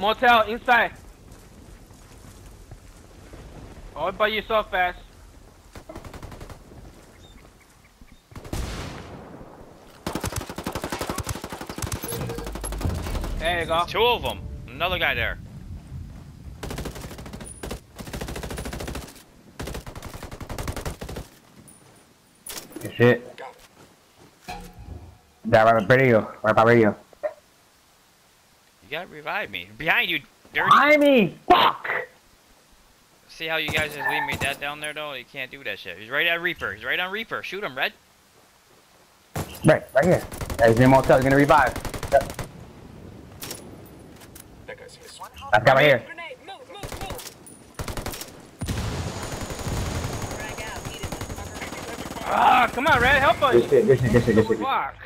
Motel inside. All by yourself, fast. There you go. Two of them. Another guy there. Good shit. Yeah, right by radio. Right by radio. You gotta revive me. Behind you, dirty. Behind me! Fuck! See how you guys just leave me dead down there though? You can't do that shit. He's right at Reaper. He's right on Reaper. Shoot him, Red. Right, right here. Yeah, he's in motel. He's gonna revive. Yep. That guy right here. Ah, come on, Red, help us. Good shit, good shit, good shit, good shit. Fuck.